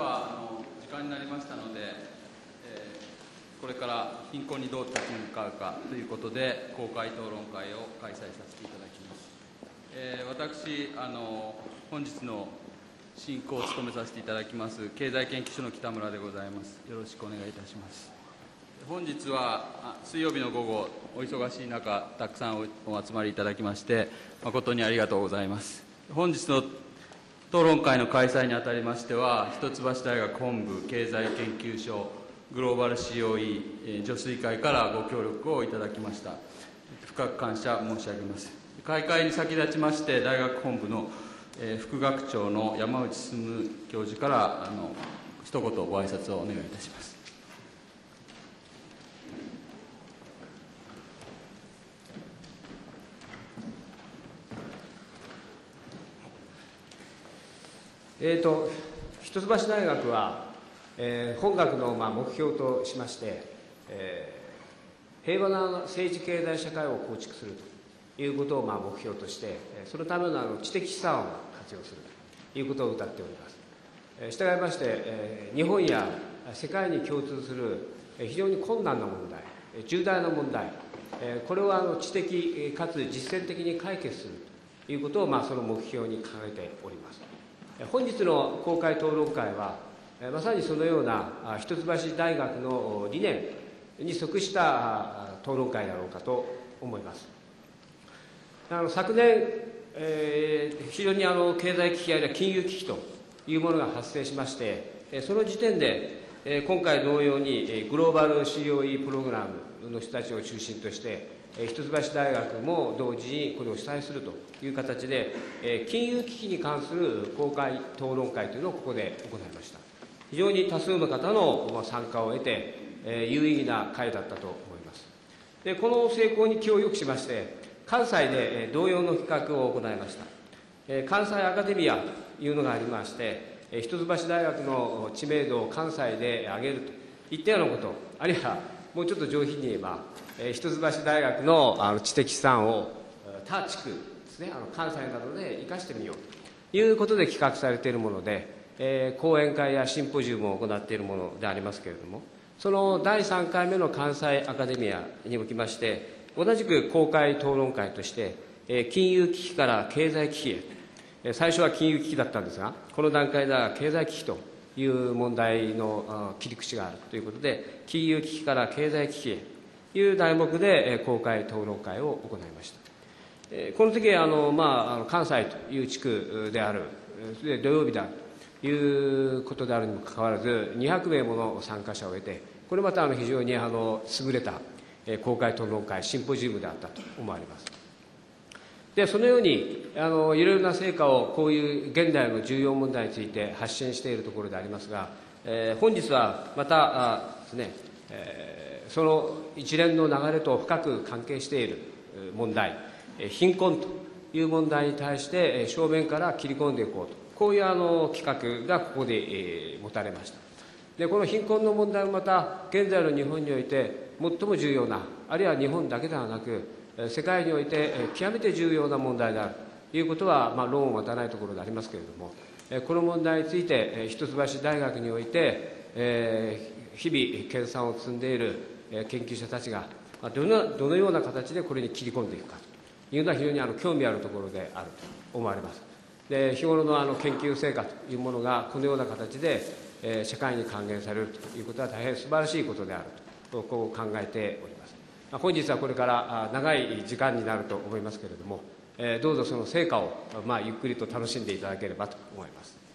はあの時間になりましたので、えーこれから貧困にどう立ち向かうかということで公開討論会を開催させていただきます、えー私あの本日の進行を務めさせていただきます経済研究所の北村でございます。よろしくお願いいたします。本日は水曜日の午後お忙しい中たくさんお集まりいただきまして誠にありがとうございます。本日の討論会の開催にあたりましては一橋大学本部経済研究所グローバル COE えー女水会からご協力をいただきました。深く感謝申し上げます。開会に先立ちまして大学本部の副学長の山内進教授からあの一言ご挨拶をお願いいたします。えー、と一橋大学は、えー本学のまあ目標としまして、えー平和な政治経済社会を構築するということをまあ目標として、そのためのあの知的資産を活用するということを謳っております。えー従いまして、えー日本や世界に共通する非常に困難な問題、重大な問題、えーこれをあの知的かつ実践的に解決するということを、まあ、その目標に掲げております。本日の公開討論会は、まさにそのような一橋大学の理念に即した討論会だろうかと思います。あの昨年、えー非常にあの経済危機あるいは金融危機というものが発生しまして、その時点で、今回同様に、グローバル COE プログラムの人たちを中心として、一橋大学も同時にこれを主催するという形で、金融危機に関する公開討論会というのをここで行いました。非常に多数の方の参加を得て、有意義な会だったと思います。でこの成功に気をよくしまして、関西で同様の企画を行いました。関西アカデミアというのがありまして、一橋大学の知名度を関西で上げるといったようなこと、あるいはもうちょっと上品に言えば、えー一橋大学のあの知的資産をえー他地区ですね、あの関西などで生かしてみようということで企画されているもので、えー講演会やシンポジウムを行っているものでありますけれども、その第3回目の関西アカデミアにおきまして、同じく公開討論会として、えー金融危機から経済危機へ、最初は金融危機だったんですが、この段階では経済危機という問題の切り口があるということで、金融危機から経済危機へという題目で、公開討論会を行いました。この時あの、まあ、関西という地区である、土曜日だということであるにもかかわらず、200名もの参加者を得て、これまたあの非常にあの優れた公開討論会、シンポジウムであったと思われます。でそのようにあのいろいろな成果をこういう現代の重要問題について発信しているところでありますが、えー本日はまたあですね、えーその一連の流れと深く関係している問題、えー貧困という問題に対してえー正面から切り込んでいこうと、こういうあの企画がここで、えー持たれました。でこの貧困の問題もまた現在の日本において最も重要なあるいは日本だけではなく世界において極めて重要な問題であるということは、まあ、論を待たないところでありますけれどもこの問題について一橋大学において、え日々研鑽を積んでいる研究者たちがどのどのような形でこれに切り込んでいくかというのは非常にあの興味あるところであると思われます。で日頃のあの研究成果というものがこのような形で、え社会に還元されるということは大変素晴らしいことであるとこう考えております。本日はこれから長い時間になると思いますけれども、どうぞその成果を、まあ、ゆっくりと楽しんでいただければと思います。